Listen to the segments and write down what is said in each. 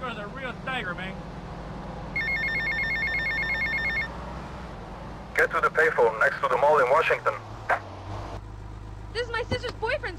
guy's a real tiger, man. Get to the payphone next to the mall in Washington. This is my sister's boyfriend.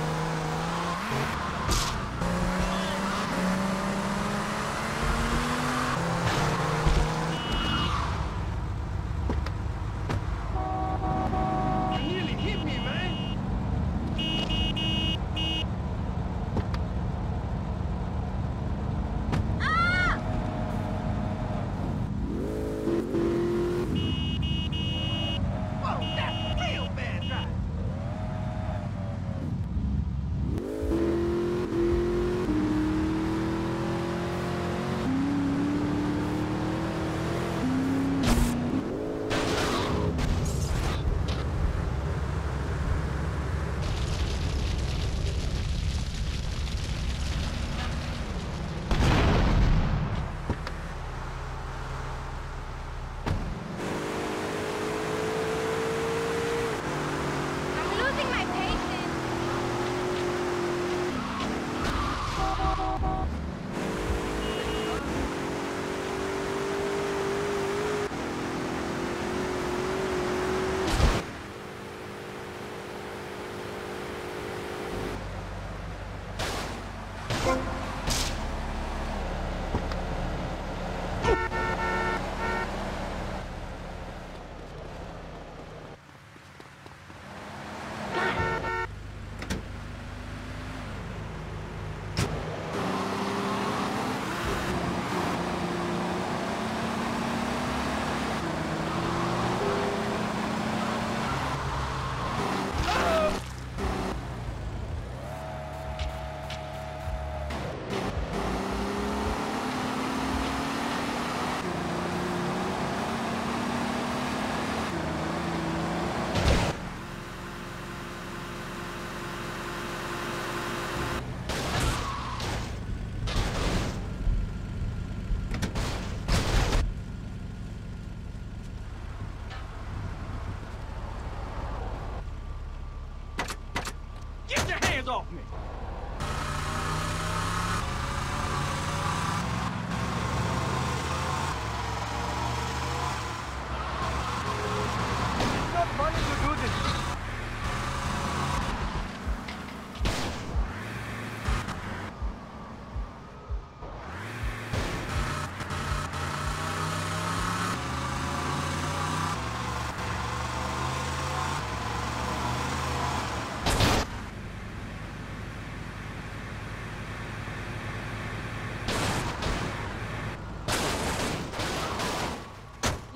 off me!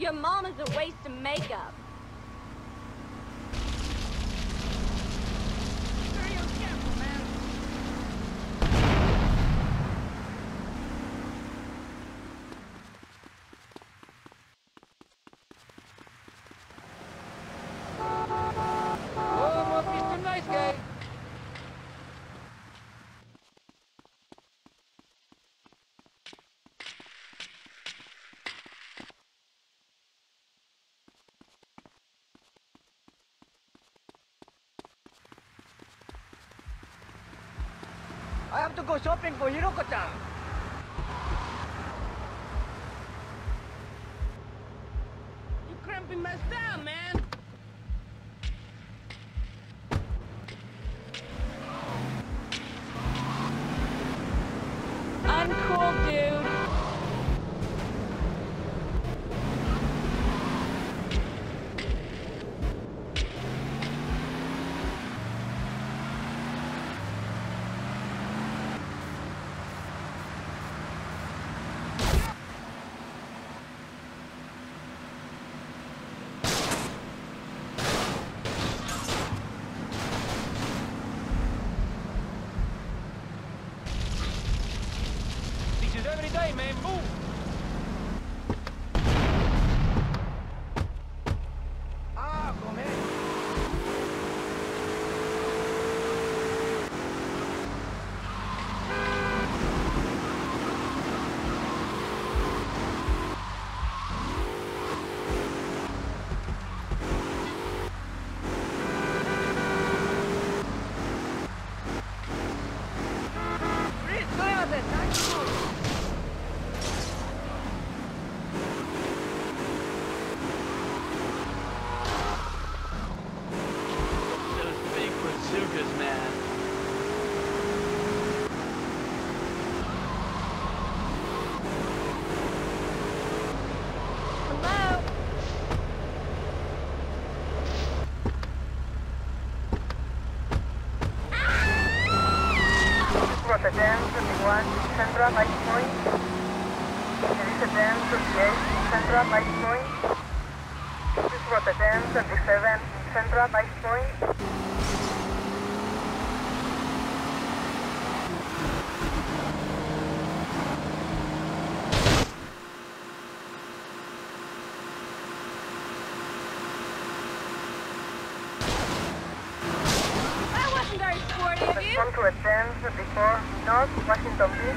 Your mom is a waste of makeup. To go shopping for Hiroko-chan. You cramping my style, man. Central Vice Point. 10, 38, Central Vice Point. This is 10, 27, Central Vice Point. That wasn't very sporty of you. Respond to a 10, 34, North Washington Beach.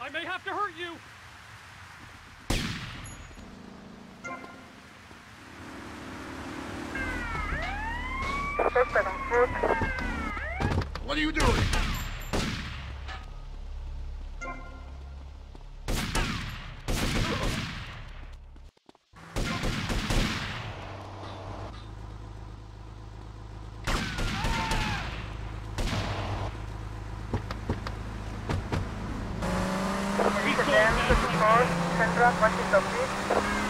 I may have to hurt you. What are you doing? Elise 10, 34, Central Washington Beach.